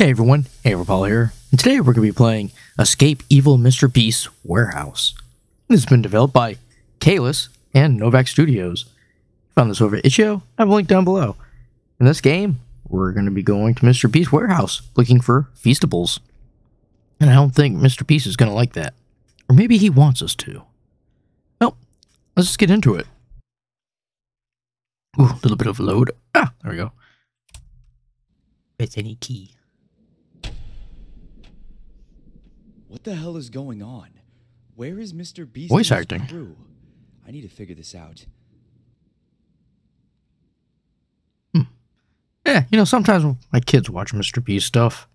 Hey everyone, hey Paul here, and today we're going to be playing Escape Evil Mr. Beast's Warehouse. This has been developed by Caylus and Novak Studios. Found this over at itch.io, I have a link down below. In this game, we're going to be going to Mr. Beast's warehouse, looking for Feastables. And I don't think Mr. Beast is going to like that. Or maybe he wants us to. Well, let's just get into it. Ooh, a little bit of load. Ah, there we go. It's any key. What the hell is going on? Where is Mr. Beast Voice acting. crew? I need to figure this out. Yeah, you know, sometimes my kids watch Mr. Beast stuff.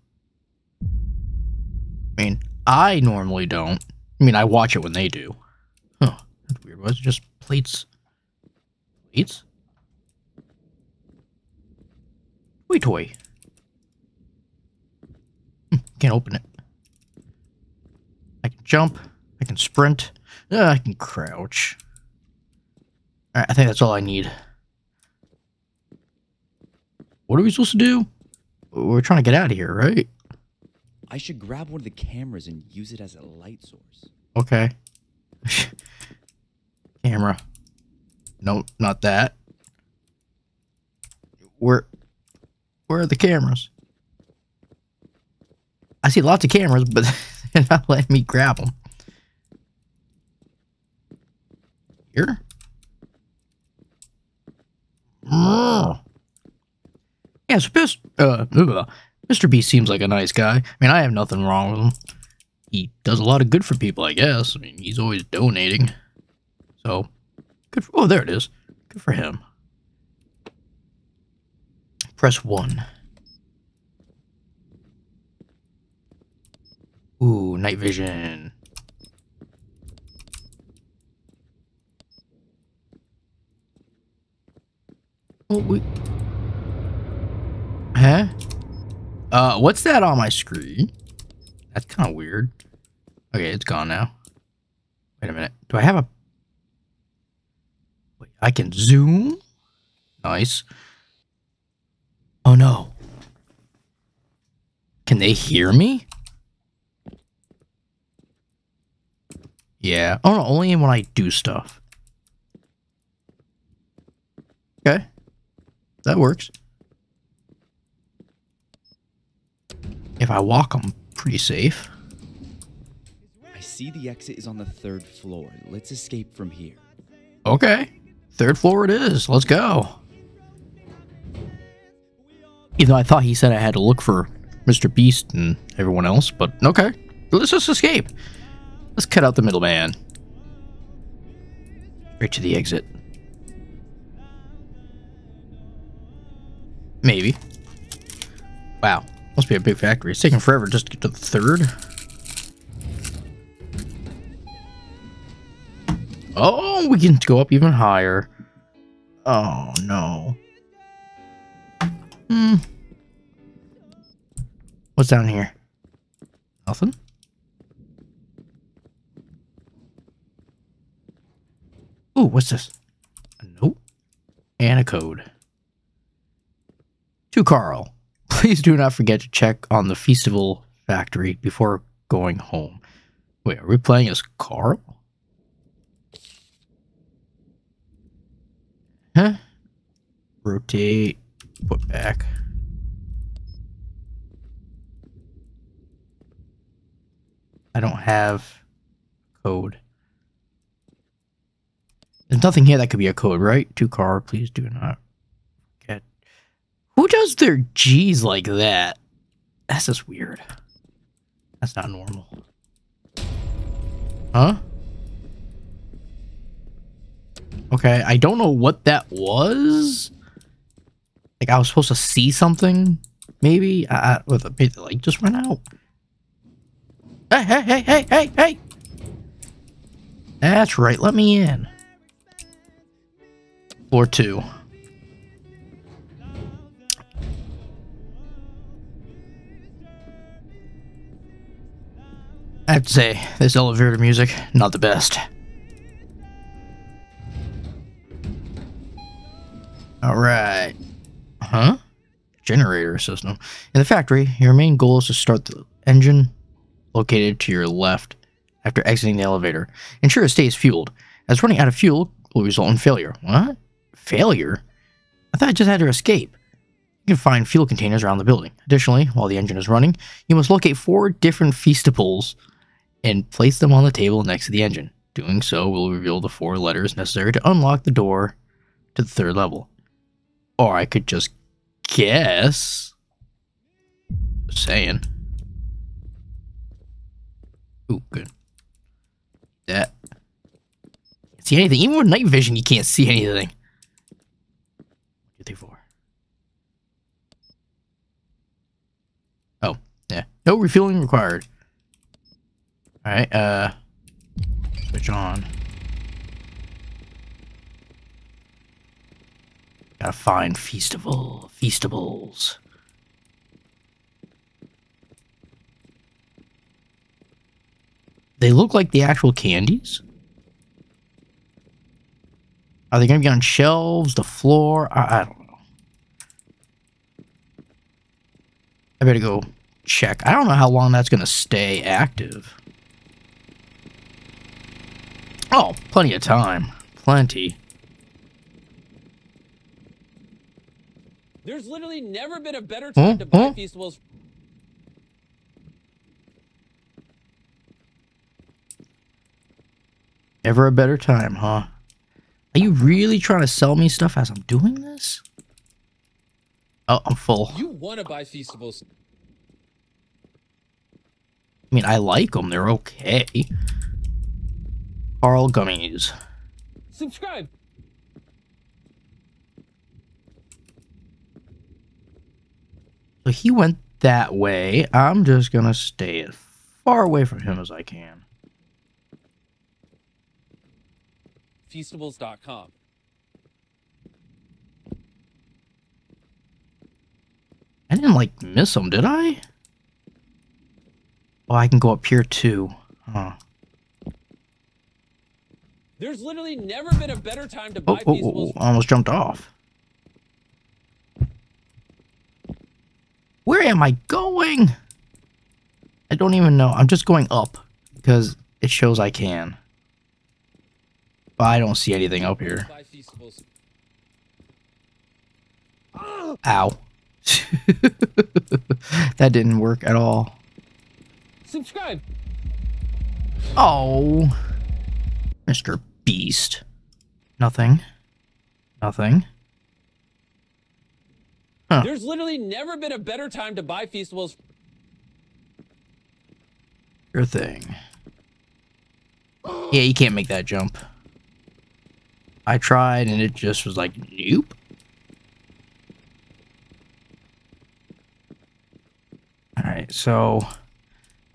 I mean, I normally don't. I mean, I watch it when they do. Huh, that's weird. Was it just plates? Plates? Toy toy. Hmm, Can't open it. I can jump. I can sprint. Uh, I can crouch. Alright, I think that's all I need. What are we supposed to do? We're trying to get out of here, right? I should grab one of the cameras and use it as a light source. Okay. Camera. No, not that. Where where are the cameras? I see lots of cameras, but not letting me grab them. Here? Yeah, so Mr. Uh. Mr. B seems like a nice guy. I mean, I have nothing wrong with him he does a lot of good for people, I guess. I mean, he's always donating. So, good for, oh, there it is. Good for him. Press 1. Ooh, night vision. Oh, we... Huh? Uh, what's that on my screen? That's kind of weird. Okay, it's gone now. Wait a minute. Do I have a... Wait, I can zoom? Nice. Oh no. Can they hear me? Yeah. Oh no, only when I do stuff. Okay. That works. If I walk, I'm pretty safe. I see the exit is on the third floor. Let's escape from here. Okay. Third floor it is. Let's go. Even though I thought he said I had to look for Mr. Beast and everyone else, but okay. Let's just escape. Let's cut out the middleman. Right to the exit. Maybe. Wow. Must be a big factory. It's taking forever just to get to the third. Oh, we can go up even higher. Oh, no. Hmm. What's down here? Nothing? Ooh, what's this? A note? And a code. To Carl. Please do not forget to check on the Feastables factory before going home. Wait, are we playing as Carl? Huh? Rotate, put back. I don't have code. There's nothing here that could be a code, right? To car, please do not get. Who does their G's like that? That's just weird. That's not normal. Huh? Okay, I don't know what that was. Like I was supposed to see something, maybe. I, I with a like just went out. Hey, hey, hey, hey, hey, hey! That's right. Let me in. Two. I have to say, this elevator music, not the best. Alright. Huh? generator system. In the factory, your main goal is to start the engine located to your left after exiting the elevator. Ensure it stays fueled, as running out of fuel will result in failure. What? Failure? I thought I just had to escape. You can find fuel containers around the building. Additionally, while the engine is running, you must locate four different Feastables and place them on the table next to the engine. Doing so will reveal the four letters necessary to unlock the door to the third level. Or I could just guess. Just saying. Ooh, good. That. See anything. Even with night vision, you can't see anything. Two, three, four. Oh, yeah. No refueling required. Alright, uh. Switch on. Gotta find Feastable. Feastables. They look like the actual candies. Are they gonna be on shelves, the floor? I, I don't know. I better go check. I don't know how long that's gonna stay active. Oh, plenty of time. Plenty. There's literally never been a better hmm? time Huh? to buy hmm? Huh? Feastables. Ever a better time, huh? Are you really trying to sell me stuff as I'm doing this? Oh, I'm full. You want to buy Feastables. I mean, I like them. They're okay. Carl Gummies. Subscribe. So he went that way. I'm just going to stay as far away from him as I can. Feastables.com. I didn't, like, miss him, did I? Oh, I can go up here, too. Huh. There's literally never been a better time to Oh, buy oh, oh, oh, I almost jumped off. Where am I going? I don't even know. I'm just going up because it shows I can. But I don't see anything up here. Ow. that didn't work at all. Subscribe. Oh. Mr. Beast. Nothing. Nothing. Huh. There's literally never been a better time to buy Feastables. Your thing. Yeah, you can't make that jump. I tried and it just was like, nope. Alright, so.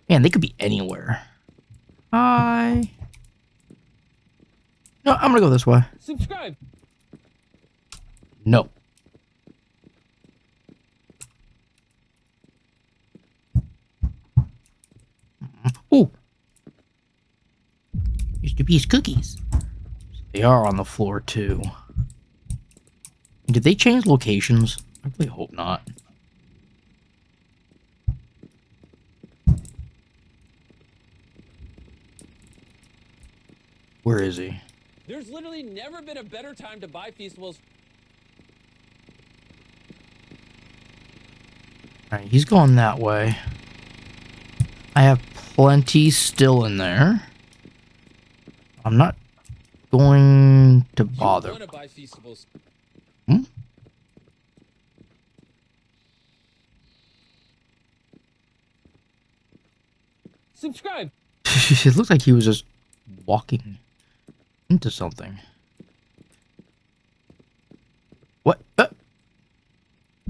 Man, they could be anywhere. Hi. No, I'm gonna go this way. Subscribe. No. Mm-hmm. Ooh. Mr. Beast cookies. They are on the floor too. Did they change locations? I really hope not. Where is he? There's literally never been a better time to buy Feastables. Alright, he's going that way. I have plenty still in there. I'm not going to bother. want to buy Feastables. Hmm? Subscribe. it looked like he was just walking into something. What? Uh,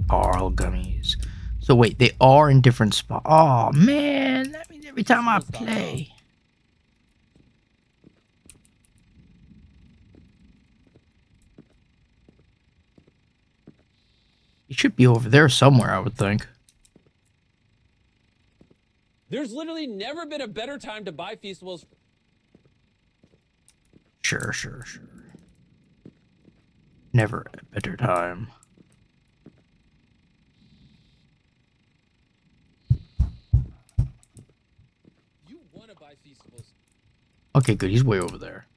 Carl gummies. So wait, they are in different spots. Oh man, that means every time I play. It should be over there somewhere, I would think. There's literally never been a better time to buy Feastables. Sure, sure, sure. Never a better time. Okay, good. He's way over there.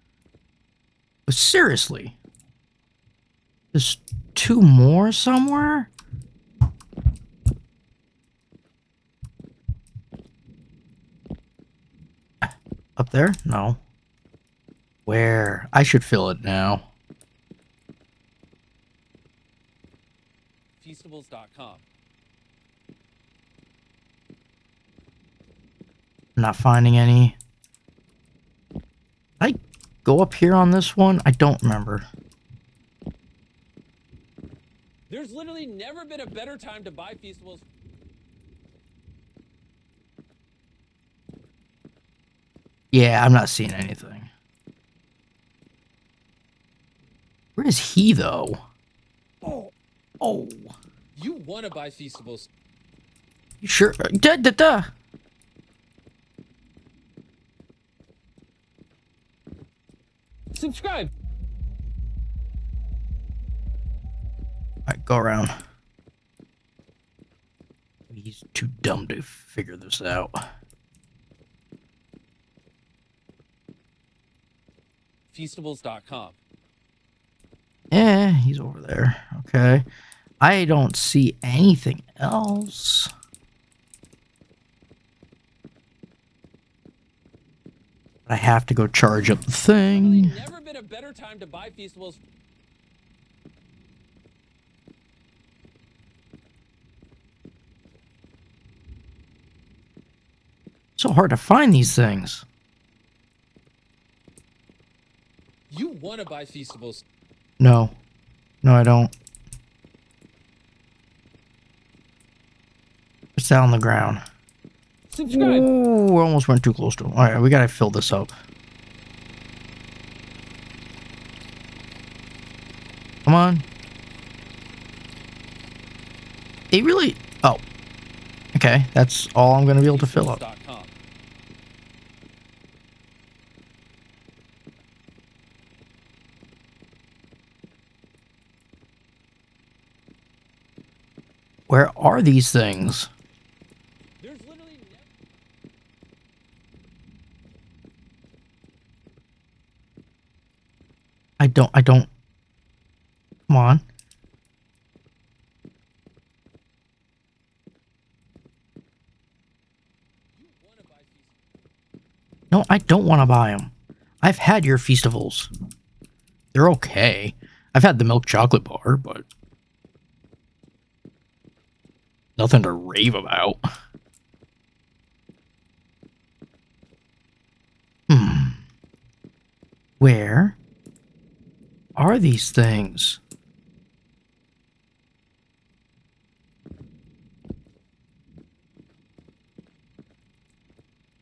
But seriously. There's two more somewhere? Up there? No. Where? I should fill it now. Feastables.com. Not finding any. I go up here on this one? I don't remember. There's literally never been a better time to buy Feastables. Yeah, I'm not seeing anything. Where is he, though? Oh. Oh. You want to buy Feastables. You sure? Da, da, da. Subscribe. Alright, go around. He's too dumb to figure this out. Feastables.com. Yeah, he's over there. Okay. I don't see anything else. I have to go charge up the thing. never been a better time to buy Feastables. So hard to find these things. You want to buy Feastables. No. No, I don't. It's down on the ground. Subscribe. Ooh, we almost went too close to him. All right, we gotta fill this up. Come on. It really. Oh. Okay, that's all I'm gonna be able to fill up. Where are these things? I don't. I don't. Come on. No, I don't want to buy them. I've had your Feastables. They're okay. I've had the milk chocolate bar, but nothing to rave about. Hmm. Where are these things?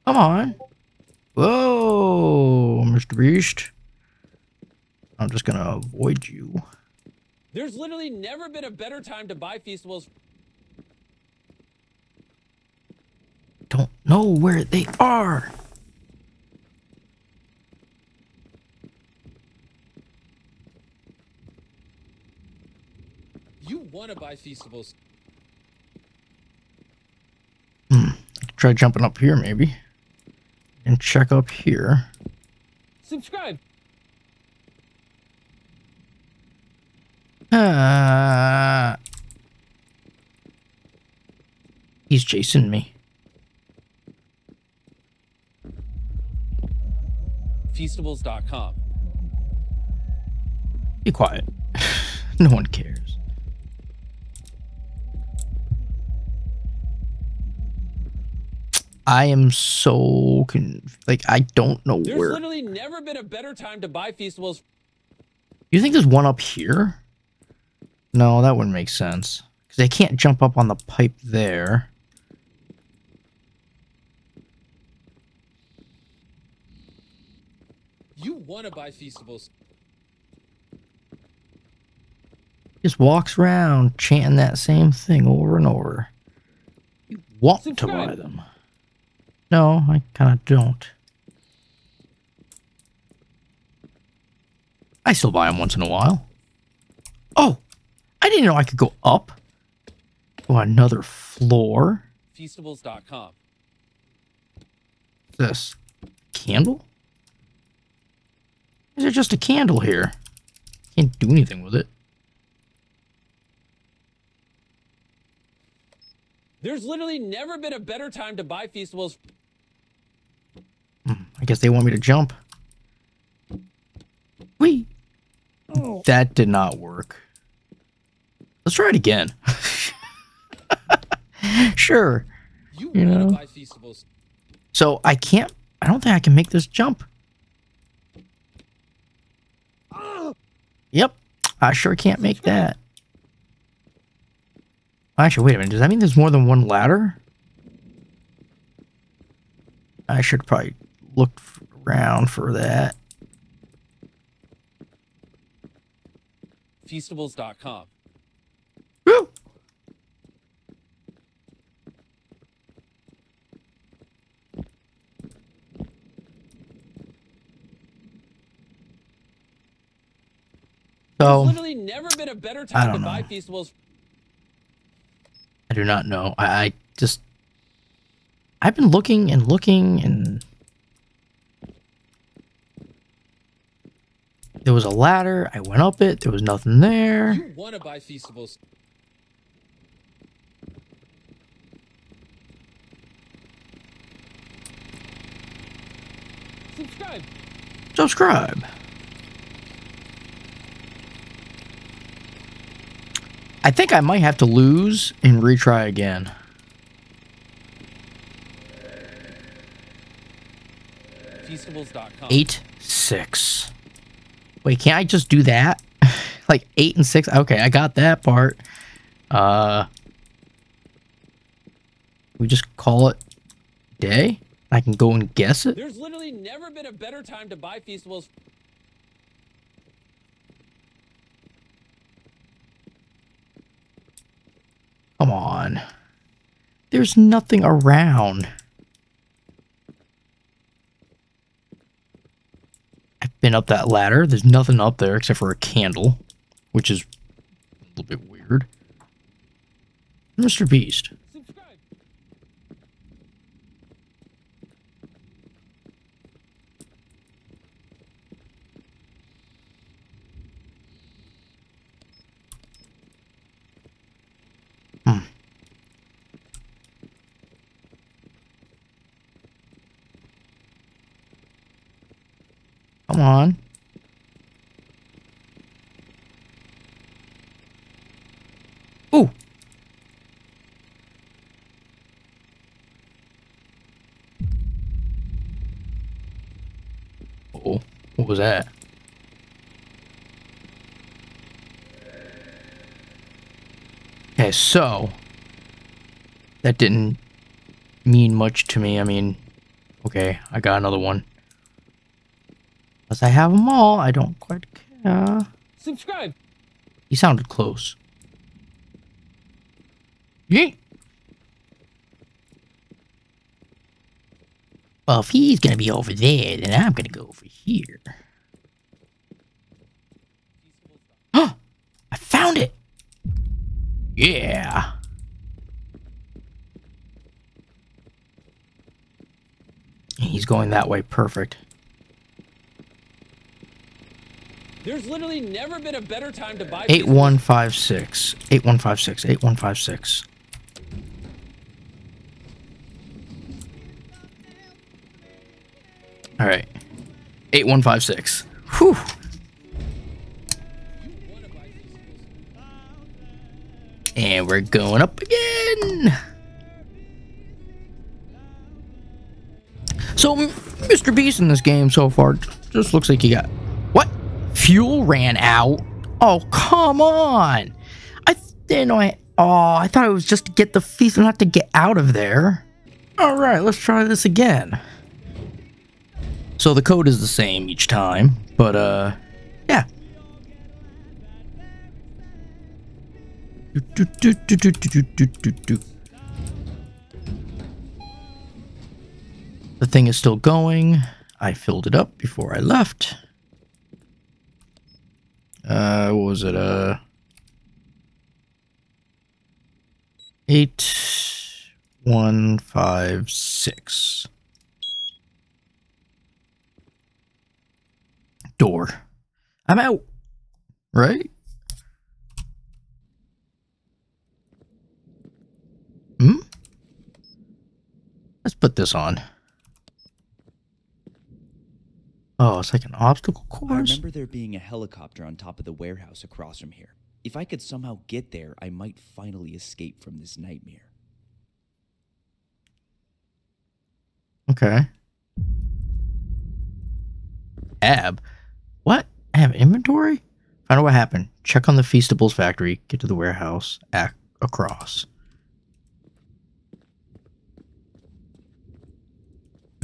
Come on. Whoa, Mr. Beast. I'm just gonna avoid you. There's literally never been a better time to buy Feastables. Don't know where they are. You want to buy Feastables. Try jumping up here, maybe. And check up here. Subscribe. Ah. He's chasing me. Feastables.com. Be quiet. no one cares. I am so con- like I don't know There's where. There's literally never been a better time to buy Feastables. You think there's one up here? No, that wouldn't make sense. Because they can't jump up on the pipe there. You want to buy Feastables. Just walks around chanting that same thing over and over. You want to buy them. No, I kind of don't. I still buy them once in a while. Oh, I didn't know I could go up. Go another floor. Feastables.com. This candle? Is there just a candle here? Can't do anything with it. There's literally never been a better time to buy Feastables. Hmm, I guess they want me to jump. Whee! Oh. That did not work. Let's try it again. sure. You, You know? buy Feastables. So I can't. I don't think I can make this jump. Yep. I sure can't make that. Actually, wait a minute. Does that mean there's more than one ladder? I should probably look around for that. Feastables.com. There's So literally never been a better I time to don't buy know. Feastables. I do not know. I, I just I've been looking and looking and there was a ladder. I went up it. There was nothing there. You want to buy Feastables. Subscribe. Subscribe. I think I might have to lose and retry again. Eight six. Wait, can't I just do that? like eight and six. Okay, I got that part. Uh, we just call it day. I can go and guess it. There's literally never been a better time to buy Feastables. Come on. There's nothing around. I've been up that ladder. There's nothing up there except for a candle, which is a little bit weird. Mr. Beast. Come on. Ooh. Oh, what was that? Okay, so that didn't mean much to me. I mean, okay, I got another one. Unless I have them all, I don't quite care. Subscribe. He sounded close. Yeet. Well, if he's gonna be over there, then I'm gonna go over here. Huh! I found it! Yeah! He's going that way, perfect. There's literally never been a better time to buy Eight one five six. Eight one five six. Eight one five six. All right. Eight one five six. Whew. And we're going up again. So, Mr. Beast in this game so far just looks like he got? fuel ran out. Oh, come on. I didn't I. Oh, I thought it was just to get the feast and not to get out of there. All right, let's try this again. So the code is the same each time, but uh, yeah. The thing is still going. I filled it up before I left. Uh, what was it? Uh, eight, one, five, six. door. I'm out. Right? Hmm? Let's put this on. Oh, it's like an obstacle course? I remember there being a helicopter on top of the warehouse across from here. If I could somehow get there, I might finally escape from this nightmare. Okay. Ab. What? I have inventory? Find out what happened. Check on the Feastables factory. Get to the warehouse. Act across.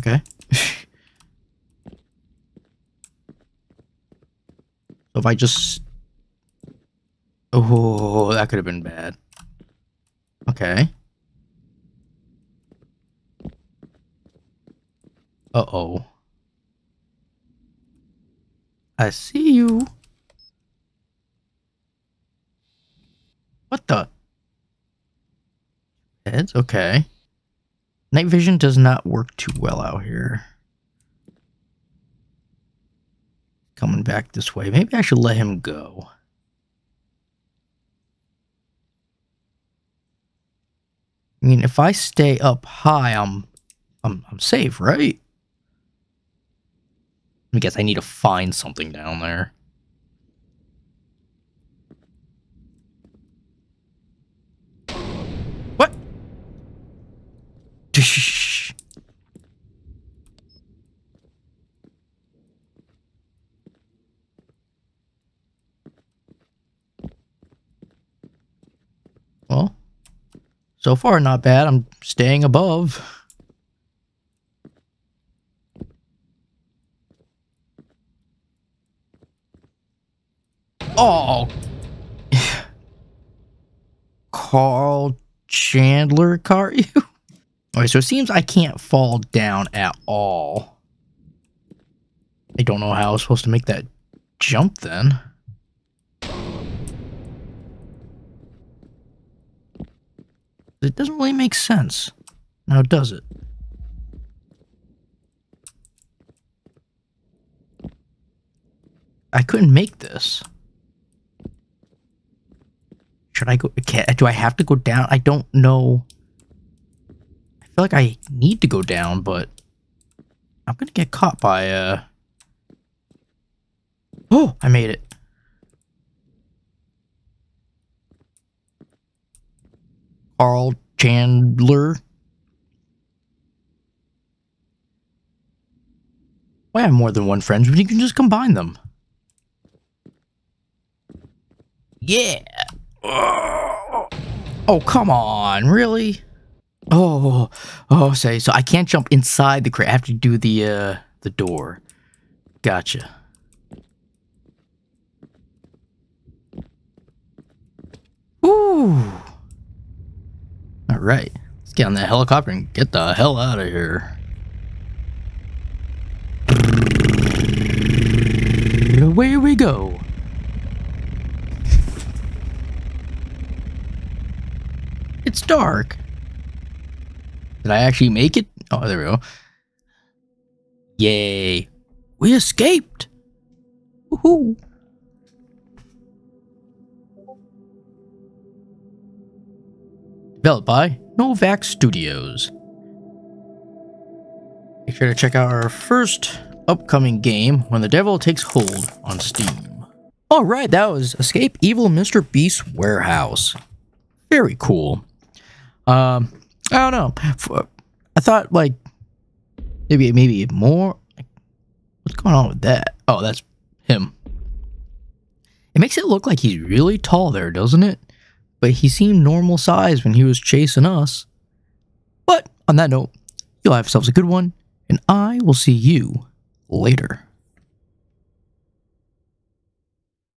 Okay. so I just... Oh, that could have been bad. Okay. Uh-oh. I see you. What the? Heads? Okay. Night vision does not work too well out here. Coming back this way. Maybe I should let him go. I mean, if I stay up high, I'm I'm I'm safe, right? I guess I need to find something down there. What? Well, so far not bad. I'm staying above. Oh. Carl Chandler car you? Alright, so it seems I can't fall down at all. I don't know how I was supposed to make that jump then. It doesn't really make sense. Now does it? I couldn't make this. Should I go? Can, do I have to go down? I don't know. I feel like I need to go down, but I'm gonna get caught by uh. Oh, I made it. Carl Chandler. Why have more than one friend when you can just combine them? Yeah. Oh, come on, really? Oh, oh, say so I can't jump inside the crate. I have to do the uh the door. Gotcha. Ooh. All right, let's get on that helicopter and get the hell out of here. Away we go. It's dark. Did I actually make it? Oh, there we go. Yay. We escaped. Woohoo. Developed by Novak Studios. Make sure to check out our first upcoming game, When the Devil Takes Hold, on Steam. Alright, that was Escape Evil Mr. Beast Warehouse. Very cool. Um, I don't know. I thought like maybe maybe more. What's going on with that? Oh, that's him. It makes it look like he's really tall there, doesn't it? But he seemed normal size when he was chasing us. But on that note, you'll have yourselves a good one, and I will see you later.